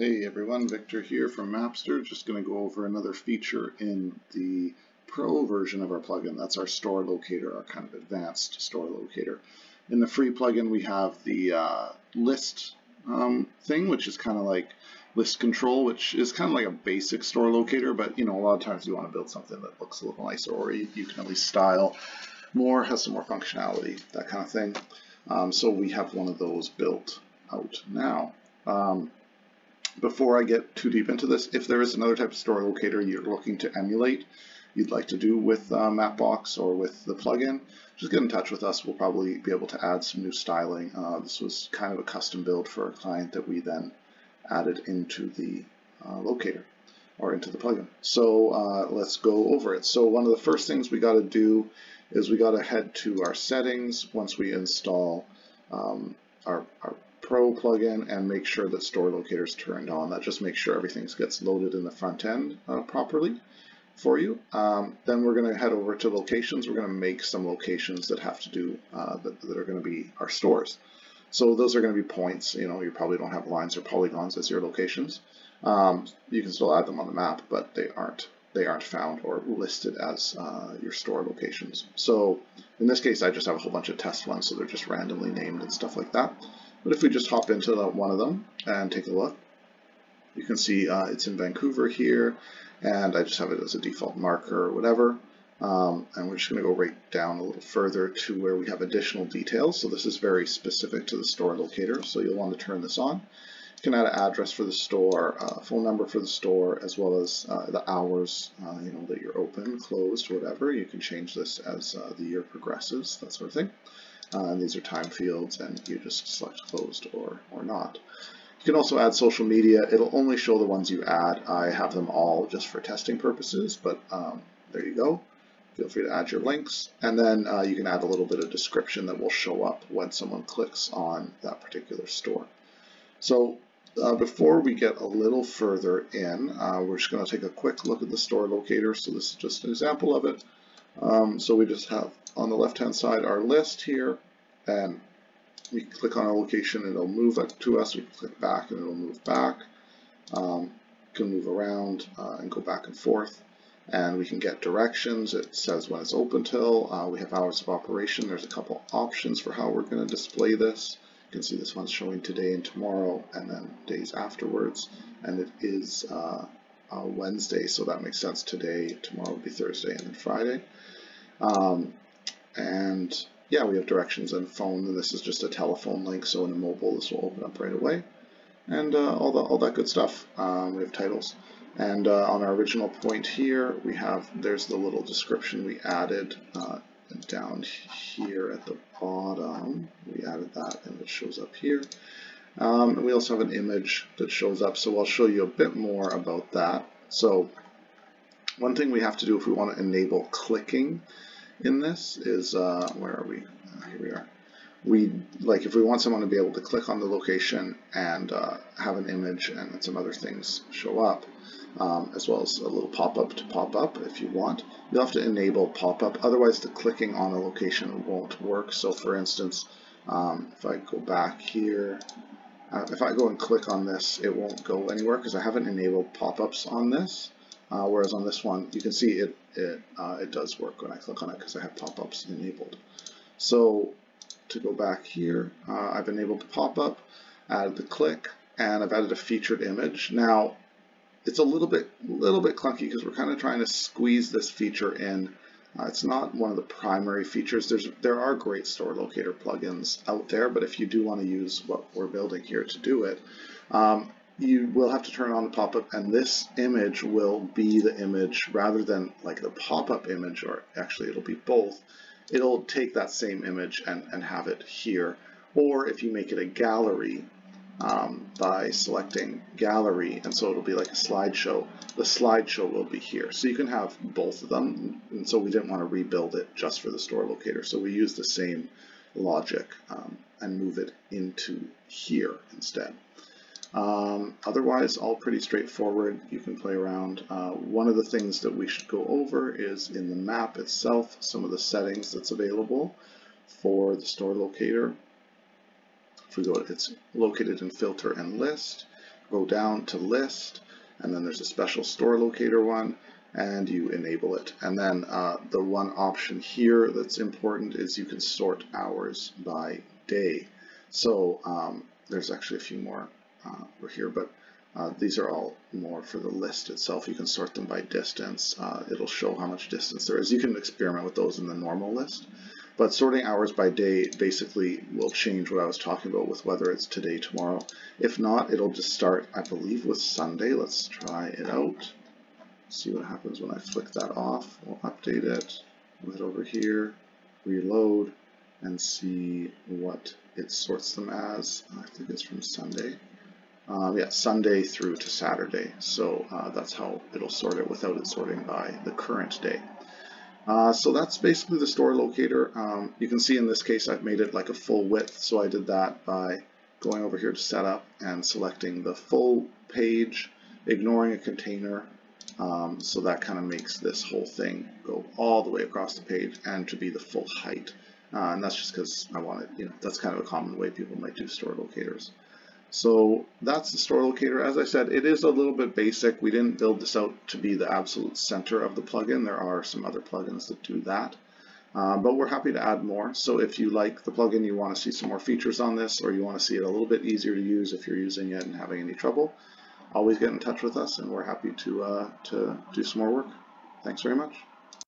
Hey everyone, Victor here from Mapster. Just going to go over another feature in the Pro version of our plugin. That's our store locator, our kind of advanced store locator. In the free plugin, we have the uh, list um, thing, which is kind of like list control, which is kind of like a basic store locator, but you know, a lot of times you want to build something that looks a little nicer, or you, you can at least style more, has some more functionality, that kind of thing. Um, so we have one of those built out now. Um, before I get too deep into this, if there is another type of store locator you're looking to emulate, you'd like to do with uh, Mapbox or with the plugin, just get in touch with us. We'll probably be able to add some new styling. Uh, this was kind of a custom build for a client that we then added into the uh, locator or into the plugin. So uh, let's go over it. So one of the first things we got to do is we got to head to our settings once we install um, our, our Pro plugin and make sure that store locator is turned on. That just makes sure everything gets loaded in the front end uh, properly for you. Um, then we're going to head over to locations. We're going to make some locations that have to do, uh, that, that, are going to be our stores. So those are going to be points. You know, you probably don't have lines or polygons as your locations. Um, you can still add them on the map, but they aren't they aren't found or listed as uh, your store locations. So in this case, I just have a whole bunch of test ones, so they're just randomly named and stuff like that. But if we just hop into the, one of them and take a look, you can see uh, it's in Vancouver here, and I just have it as a default marker or whatever. Um, and we're just going to go right down a little further to where we have additional details. So this is very specific to the store locator, so you'll want to turn this on. You can add an address for the store, uh, phone number for the store, as well as uh, the hours uh, you know, that you're open, closed, whatever. You can change this as uh, the year progresses, that sort of thing. Uh, and these are time fields and you just select closed or, or not. You can also add social media. It'll only show the ones you add. I have them all just for testing purposes, but um, there you go. Feel free to add your links. And then uh, you can add a little bit of description that will show up when someone clicks on that particular store. So uh, before we get a little further in, uh, we're just going to take a quick look at the store locator. So this is just an example of it. Um, so we just have on the left hand side our list here and we click on a location it'll move it to us. We click back and it'll move back. Um, can move around uh, and go back and forth and we can get directions. It says when it's open till. Uh, we have hours of operation. There's a couple options for how we're going to display this. You can see this one's showing today and tomorrow and then days afterwards and it is uh, Wednesday so that makes sense today, tomorrow will be Thursday and then Friday. Um, and yeah, we have directions and phone, and this is just a telephone link, so in a mobile this will open up right away. And uh, all, the, all that good stuff. Um, we have titles. And uh, on our original point here, we have, there's the little description we added uh, down here at the bottom. We added that and it shows up here. Um, and we also have an image that shows up, so I'll show you a bit more about that. So one thing we have to do if we want to enable clicking in this is, uh, where are we? Uh, here we are. We, like if we want someone to be able to click on the location and uh, have an image and some other things show up, um, as well as a little pop-up to pop up if you want, you'll have to enable pop-up, otherwise the clicking on a location won't work. So for instance, um, if I go back here, uh, if I go and click on this, it won't go anywhere because I haven't enabled pop-ups on this. Uh, whereas on this one, you can see it it uh, it does work when I click on it because I have pop-ups enabled. So to go back here, uh, I've enabled the pop-up, added the click, and I've added a featured image. Now it's a little bit little bit clunky because we're kind of trying to squeeze this feature in. Uh, it's not one of the primary features. There's there are great store locator plugins out there, but if you do want to use what we're building here to do it, um, you will have to turn on the pop-up and this image will be the image rather than like the pop-up image or actually it'll be both. It'll take that same image and, and have it here. Or if you make it a gallery um, by selecting gallery and so it'll be like a slideshow the slideshow will be here. So you can have both of them and so we didn't want to rebuild it just for the store locator. So we use the same logic um, and move it into here instead um, otherwise, all pretty straightforward. You can play around. Uh, one of the things that we should go over is in the map itself, some of the settings that's available for the store locator. If we go, it's located in filter and list. go down to list, and then there's a special store locator one, and you enable it. And then uh, the one option here that's important is you can sort hours by day. So um, there's actually a few more uh, over here, but uh, these are all more for the list itself. You can sort them by distance. Uh, it'll show how much distance there is. You can experiment with those in the normal list. But sorting hours by day basically will change what I was talking about with whether it's today, tomorrow. If not, it'll just start, I believe, with Sunday. Let's try it out. See what happens when I flick that off. We'll update it, hit over here, reload, and see what it sorts them as. I think it's from Sunday. Um, yeah, Sunday through to Saturday. So uh, that's how it'll sort it without it sorting by the current day. Uh, so that's basically the store locator. Um, you can see in this case I've made it like a full width, so I did that by going over here to setup and selecting the full page, ignoring a container. Um, so that kind of makes this whole thing go all the way across the page and to be the full height. Uh, and that's just because I wanted, you know, that's kind of a common way people might do store locators. So that's the store locator. As I said, it is a little bit basic. We didn't build this out to be the absolute center of the plugin. There are some other plugins that do that. Uh, but we're happy to add more. So if you like the plugin, you want to see some more features on this, or you want to see it a little bit easier to use if you're using it and having any trouble, always get in touch with us and we're happy to, uh, to do some more work. Thanks very much.